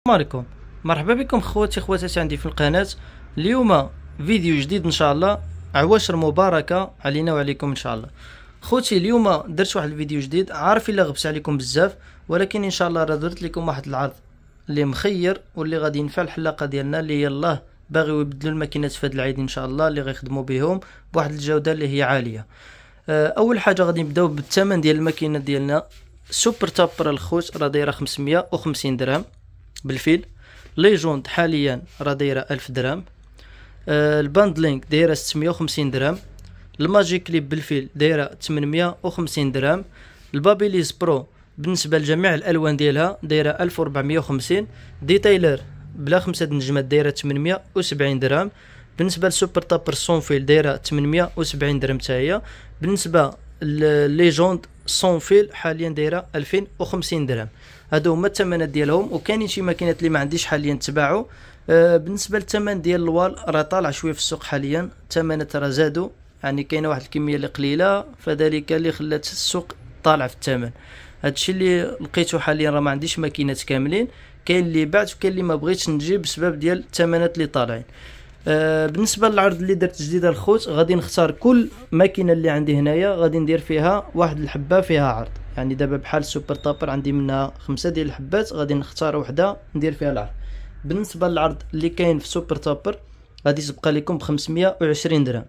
السلام عليكم مرحبا بكم خواتي خواتاتي عندي في القناة. اليوم فيديو جديد إن شاء الله. عواشر مباركة علينا وعليكم إن شاء الله. خوتي اليوم درت واحد الفيديو جديد. عارف إلا غبت عليكم بزاف ولكن إن شاء الله راه درت لكم واحد العرض اللي مخير واللي غادي ينفع الحلاقة ديالنا اللي يلاه باغيو يبدلوا الماكينات في هذا العيد إن شاء الله اللي غيخدموا بهم بواحد الجودة اللي هي عالية. آه، أول حاجة غادي نبداو بالثمن ديال الماكينة ديالنا. Super Taper الخوت راه دايرة 550 درهم. بال fil. Legend حاليا راه دايرة 1000 درهم. آه ال Balding دايرة 650 درهم. ال Magic Clip بال fil دايرة 850 درهم. ال BaByliss Pro بالنسبة لجميع الألوان ديالها دايرة 1450 Detailer بلا خمسة نجمات دايرة 870 درهم. بالنسبة لل Super Taper sans fil دايرة 870 درهم حتى هي. بالنسبة لل Legend sans fil حاليا دايرة 2050 درهم. هادو هما الثمنات ديالهم وكاينين شي ماكينات اللي ما عنديش حاليا تباعوا آه بالنسبة للثمن ديال ال Wahl راه طالع شوية في السوق حاليا. الثمنات راه زادوا يعني كاينة واحد الكمية اللي قليلة فذلك اللي خلات السوق طالع في الثمن. هادشي اللي لقيته حاليا راه ما عنديش ماكينات كاملين. كاين اللي بعت وكاين اللي ما بغيتش نجيب بسبب ديال الثمنات اللي طالعين. آه بالنسبة للعرض اللي درت جديد الخوت غادي نختار كل ماكينة اللي عندي هنايا غادي ندير فيها واحد الحبة فيها عرض. يعني دابا بحال Super Taper عندي منها خمسة ديال الحبات غادي نختار وحدة ندير فيها العرض. بالنسبة للعرض اللي كاين في Super Taper غادي تبقى لكم ب 520 درهم.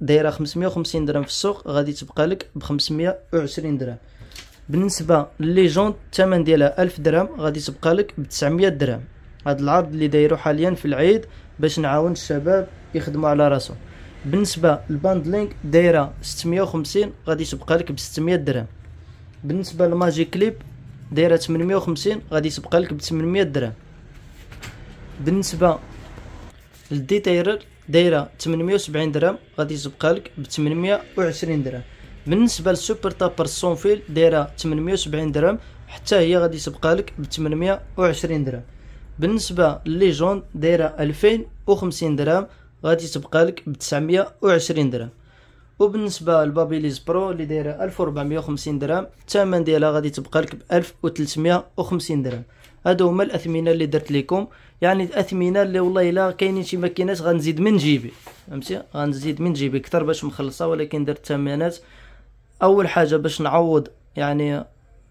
دايرة 550 درهم في السوق غادي تبقى لك ب 520 درهم. بالنسبة لل Legend الثمن ديالها 1000 درهم غادي تبقى لك ب 900 درهم. هذا العرض اللي دايرو حاليا في العيد باش نعاون الشباب يخدموا على راسهم بالنسبة لل Balding دايرة 650 غادي تبقى لك ب 600 درهم. بالنسبة لل Magic Clip دايرة 850 غادي تبقى لك ب 800 درهم. بالنسبة لل Detailer دايرة 870 درهم غادي تبقى لك ب 820 درهم. بالنسبة لل Super Taper sans fil دايرة 870 درهم حتى هي غادي تبقى لك ب 820 درهم. بالنسبة لليجون دايرة 2050 درهم غادي تبقى لك ب 920 درهم. وبالنسبة لل BaByliss Pro اللي دايرة 1450 درهم الثمن ديالها غادي تبقى لك ب 1350 درهم. هادو هما الأثمنة اللي درت لكم يعني الأثمنة اللي والله إلا كاينين شي ماكينات غنزيد من جيبي. فهمتي؟ غنزيد من جيبي أكثر باش مخلصه ولكن درت ثمنات. أول حاجة باش نعوض يعني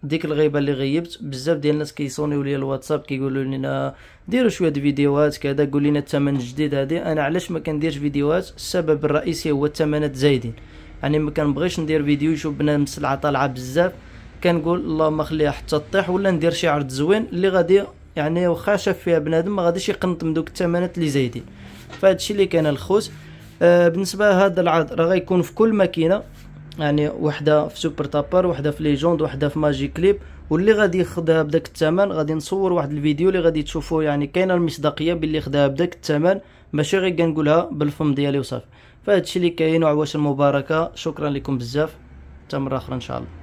ديك الغيبة اللي غيبت بزاف ديال الناس كيصونيو لي الواتساب كيقولوا لنا ديروا شوية دي فيديوهات كذا قول لنا الثمن الجديد هادي. أنا علاش ما كنديرش فيديوهات؟ السبب الرئيسي هو الثمنات زايدين. يعني ما كنبغيش ندير فيديو يشوف بنادم السلعة طالعة بزاف كنقول اللهم خليها حتى طيح ولا ندير شي عرض زوين اللي غادي يعني واخا شاف فيها بنادم ما غاديش يقنط من دوك الثمنات اللي زايدين. فهادشي اللي كان الخوت آه بالنسبة لهذا العرض راه غيكون في كل ماكينة. يعني وحده في Super Taper وحده في Legend وحده في Magic Clip. واللي غادي ياخذها بداك الثمن غادي نصور واحد الفيديو اللي غادي تشوفوا يعني كاينة المصداقية باللي خداها بداك الثمن. ماشي غير كنقولها بالفم ديالي وصافي. فهادشي اللي كاين وعواشر مباركة شكرا لكم بزاف. حتى مرة أخرى إن شاء الله.